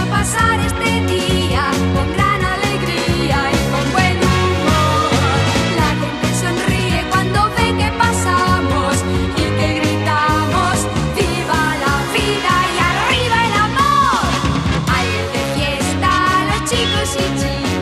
A pasar este día con gran alegría y con buen humor. La gente sonríe cuando ve que pasamos y que gritamos. Viva la vida y arriba el amor. ¡Ay, qué fiesta, los Chicos City!